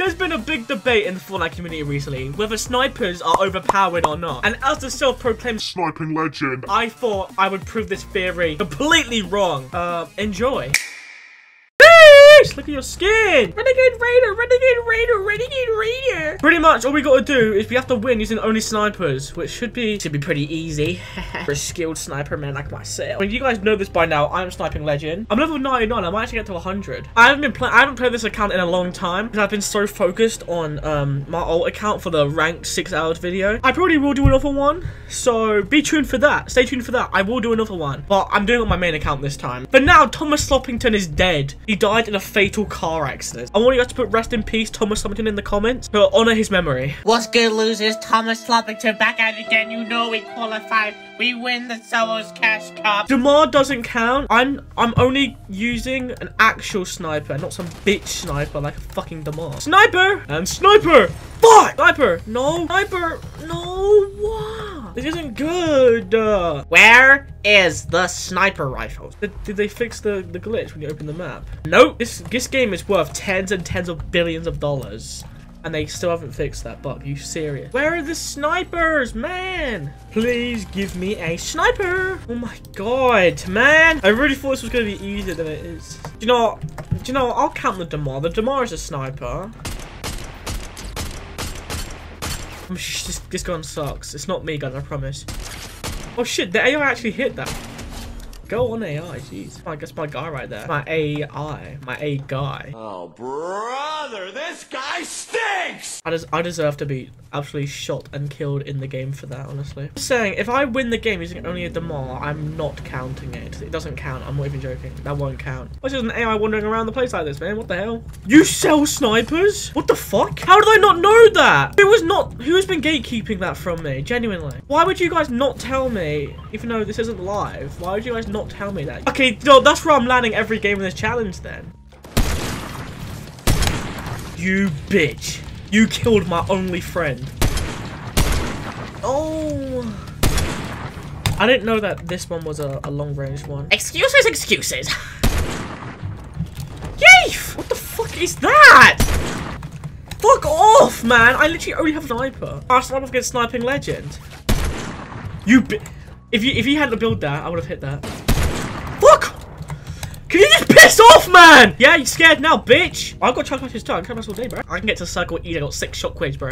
There's been a big debate in the Fortnite community recently whether snipers are overpowered or not. And as the self-proclaimed sniping legend, I thought I would prove this theory completely wrong. Uh, enjoy. Look at your skin! Renegade Raider, Renegade Raider, Renegade Raider! Pretty much all we gotta do is we have to win using only snipers, which should be should be pretty easy for a skilled sniper man like myself. I mean, you guys know this by now, I'm Sniping Legend. I'm level 99, I might actually get to 100. I haven't been playing, I haven't played this account in a long time because I've been so focused on um, my old account for the ranked 6 hours video. I probably will do another one, so be tuned for that. Stay tuned for that. I will do another one, but I'm doing it on my main account this time. But now, Thomas Sloppington is dead. He died in a fatal car accident. I want you guys to put rest in peace Thomas Sloppington in the comments to honor his memory. What's good, losers? Thomas Sloppington back at it again. You know we qualified. We win the Solos Cash Cup. DMR doesn't count. I'm I'm only using an actual sniper, not some bitch sniper like a fucking DMR. Sniper! And sniper! Fuck! Sniper! No! Sniper! No! What? This isn't good. Uh, Where is the sniper rifles? did, did they fix the, the glitch when you open the map? Nope. This, this game is worth tens and tens of billions of dollars. And they still haven't fixed that bug. you serious? Where are the snipers, man? Please give me a sniper. Oh my god, man. I really thought this was going to be easier than it is. Do you know what? Do you know what? I'll count the DMR. The DMR is a sniper. Oh, this, this gun sucks. It's not me, guys, I promise. Oh shit, the AI actually hit that. Go on AI, jeez. I guess my guy right there. My AI. My A guy. Oh, brother, this guy stinks! I, des I deserve to be absolutely shot and killed in the game for that, honestly. I'm just saying, if I win the game using only a DMR, I'm not counting it. It doesn't count. I'm not even joking. That won't count. What's just an AI wandering around the place like this, man? What the hell? You sell snipers? What the fuck? How did I not know that? Who was not- who has been gatekeeping that from me? Genuinely. Why would you guys not tell me, even though this isn't live? Why would you guys not tell me that? Okay, no, that's where I'm landing every game in this challenge then. You bitch. You killed my only friend. Oh. I didn't know that this one was a, a long range one. Excuses, excuses. Yeef! What the fuck is that? Fuck off, man! I literally only have sniper. I sniper against sniping legend. You If you if you hadn't built that, I would have hit that. Fuck! Can you just piss off, man? Yeah, you scared now, bitch. I've got his tongue. I can all day, bro. I can get to Circle E. I got six shockwaves, bro.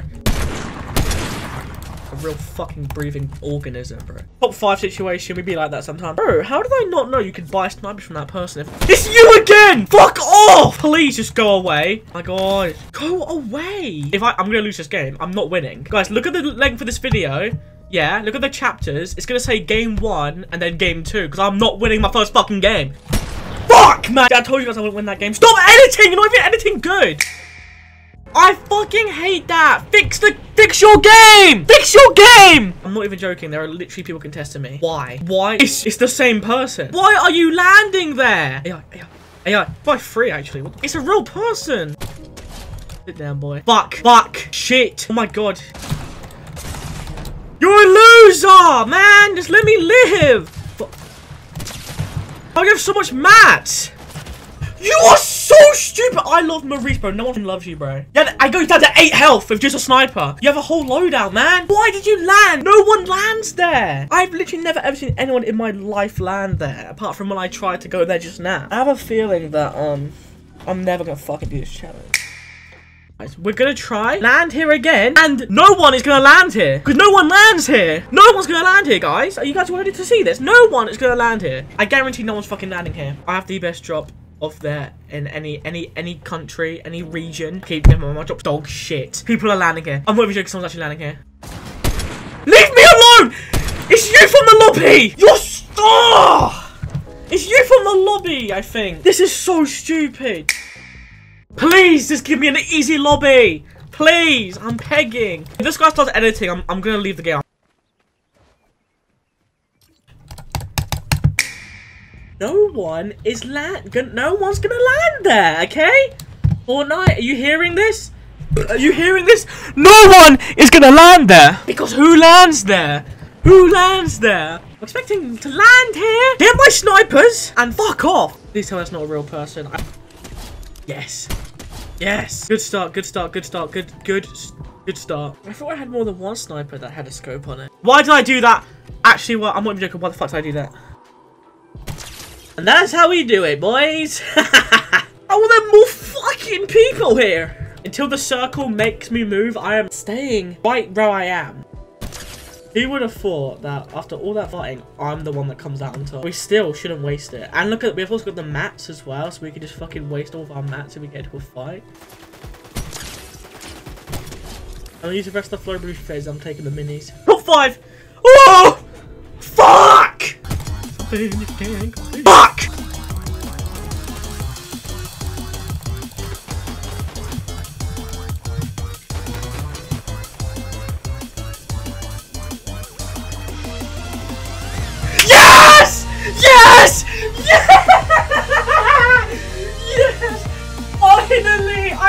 A real fucking breathing organism, bro. Top five situation, we be like that sometimes. Bro, how did I not know you could buy snipers from that person? If it's you again! Fuck off! Please just go away. My god. Go away. If I, I'm gonna lose this game, I'm not winning. Guys, look at the length of this video. Yeah, look at the chapters. It's gonna say game one and then game two, because I'm not winning my first fucking game. Fuck, man! I told you guys I wouldn't win that game. Stop editing! You're not even editing good! I fucking hate that! Fix the- Fix your game! Fix your game! I'm not even joking, there are literally people contesting me. Why? Why? It's, it's the same person. Why are you landing there? AI, AI, AI. By free, actually. It's a real person! Sit down, boy. Fuck! Fuck! Shit! Oh my god. You're a loser, man! Just let me live! I have so much mats! You are so stupid! I love Maurice, bro. No one loves you, bro. Yeah, I go down to 8 health with just a sniper. You have a whole loadout, man. Why did you land? No one lands there. I've literally never ever seen anyone in my life land there, apart from when I tried to go there just now. I have a feeling that, um, I'm never gonna fucking do this challenge. Guys, We're gonna try land here again, and no one is gonna land here because no one lands here. No one's gonna land here, guys. Are you guys ready to see this? No one is gonna land here. I guarantee no one's fucking landing here. I have the best drop of there in any any any country, any region. Keep them on my drop's dog shit. People are landing here. I'm not even joking. Someone's actually landing here. Leave me alone! It's you from the lobby. You're star. Ah! It's you from the lobby. I think this is so stupid. Please, just give me an easy lobby. Please, I'm pegging. If this guy starts editing, I'm, I'm gonna leave the game. No one is land. No one's gonna land there, okay? Fortnite, are you hearing this? Are you hearing this? No one is gonna land there because who lands there? Who lands there? I'm expecting to land here. Get my snipers and fuck off. Please tell me that's not a real person. I... Yes. Yes. Good start, good start, good start, good, good, good start. I thought I had more than one sniper that had a scope on it. Why did I do that? Actually, well, I'm not even joking. Why the fuck did I do that? And that's how we do it, boys. oh, there are more fucking people here. Until the circle makes me move, I am staying right where I am. Who would have thought that after all that fighting, I'm the one that comes out on top? We still shouldn't waste it. And look at, we've also got the mats as well, so we can just fucking waste all of our mats if we get into a fight. I'm gonna use the rest of the flow boost phase, I'm taking the minis. Top five! Oh! Fuck! Fuck!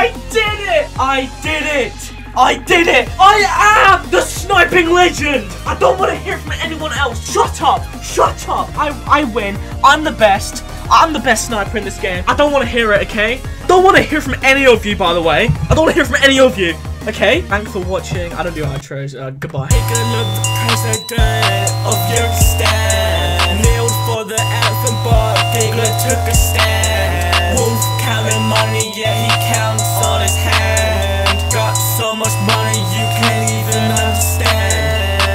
I did it! I did it! I did it! I am the sniping legend! I don't want to hear from anyone else. Shut up! Shut up! I, I win. I'm the best. I'm the best sniper in this game. I don't want to hear it, okay? Don't want to hear from any of you, by the way. I don't want to hear from any of you. Okay? Thanks for watching. I don't do outros. Uh, goodbye.